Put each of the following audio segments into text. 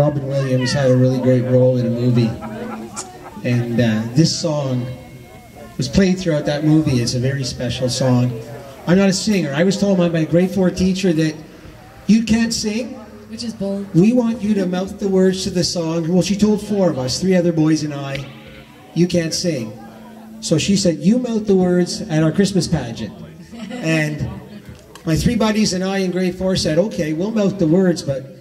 Robin Williams had a really great role in a movie. And uh, this song was played throughout that movie. It's a very special song. I'm not a singer. I was told by my grade four teacher that you can't sing. Which is bold. We want you to mouth the words to the song. Well, she told four of us, three other boys and I, you can't sing. So she said, you mouth the words at our Christmas pageant. And my three buddies and I in grade four said, okay, we'll mouth the words, but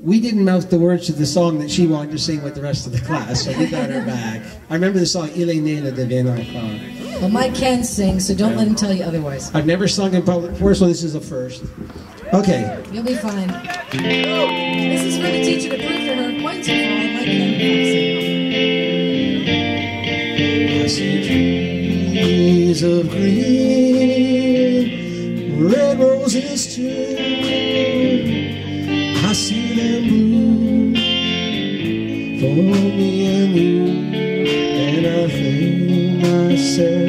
we didn't mouth the words to the song that she wanted to sing with the rest of the class, so we got her back. I remember the song Il est né le divin enfant. Well, Mike can sing, so don't let him tell you otherwise. I've never sung in public before, so this is a first. Okay. You'll be fine. This is for the teacher to prove to her quite too far. Mike can I see trees of green, red roses too. See them bloom for me and you, and I think myself,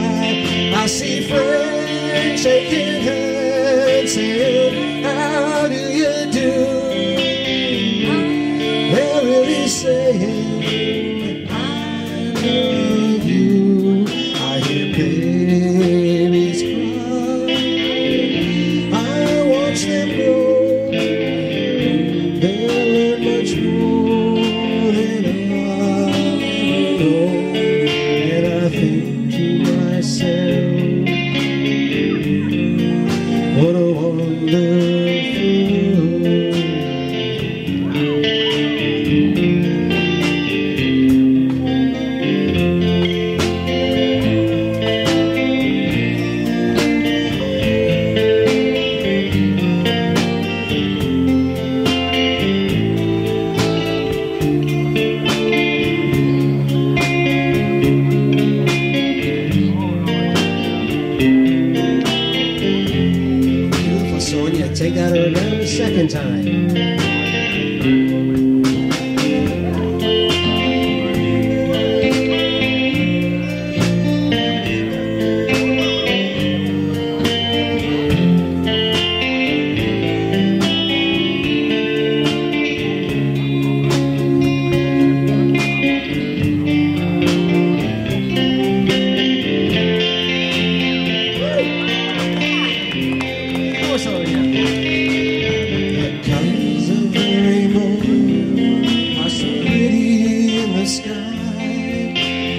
See friends shaking hands, saying, How do you do? They're really saying, that around a second time.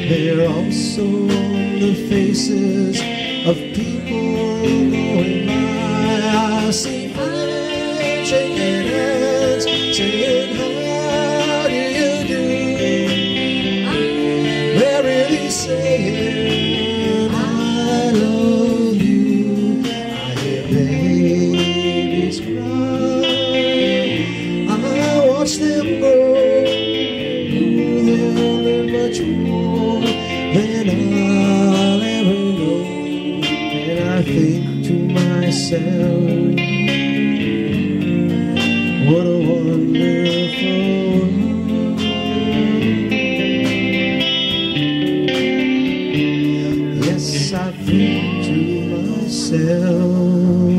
They're also the faces of people going by. I see friends shaking hands, than I'll ever know. And I think to myself, what a wonderful world. Yes, I think to myself.